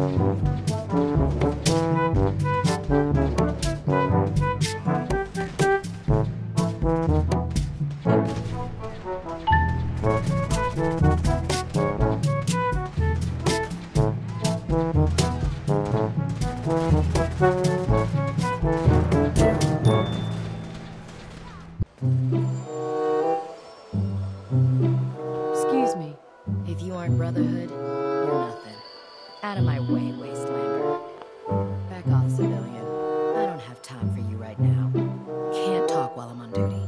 Excuse me, if you aren't Brotherhood, out of my way, Wastelander. Back off, civilian. I don't have time for you right now. Can't talk while I'm on duty.